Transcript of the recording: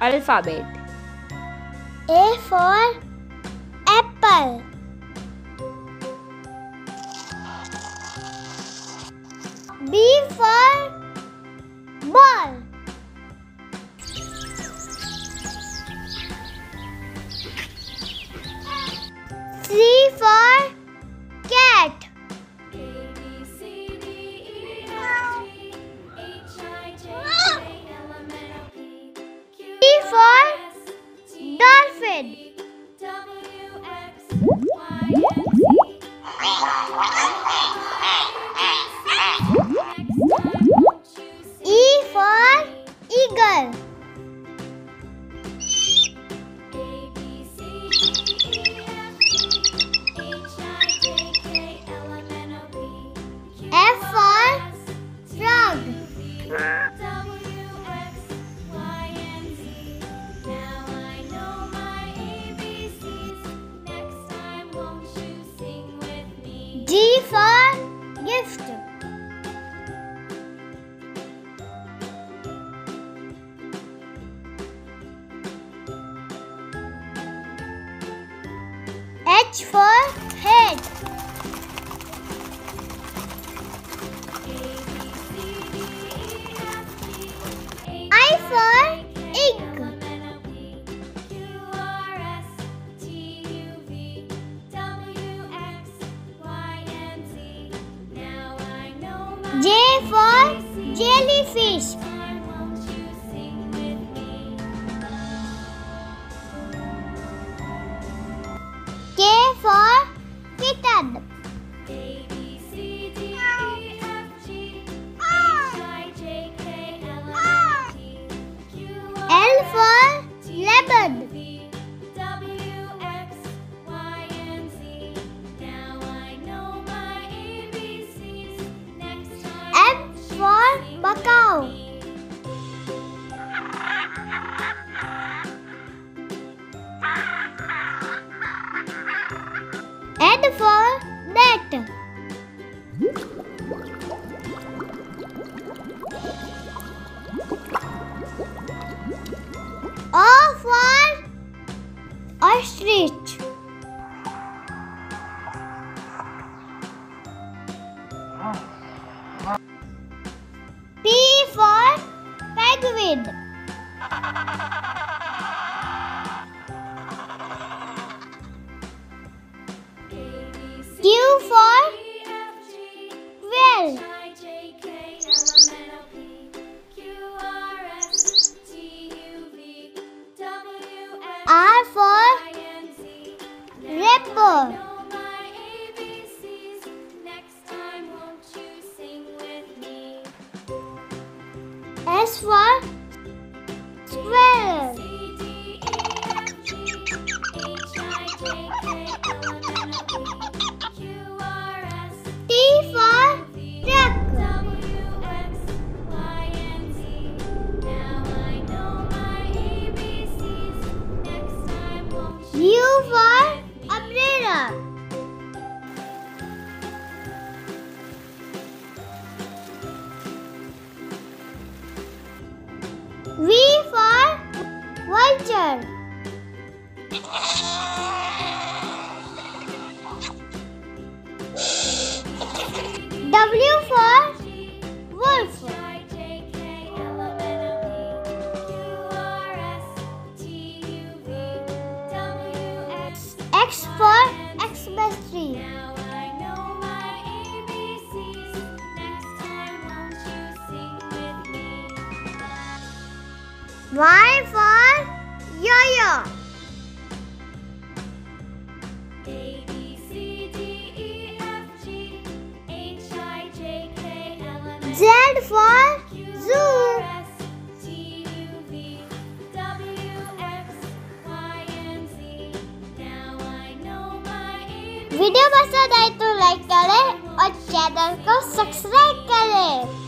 alphabet. A for apple. B for ball. C for H for head. I for egg. J for jellyfish. Net. O for ostrich. P for penguin. S for squirrel. T for truck. U for W for wolf. X for Xmas tree. Y for video पसंद आए तो like करें और channel को subscribe करें।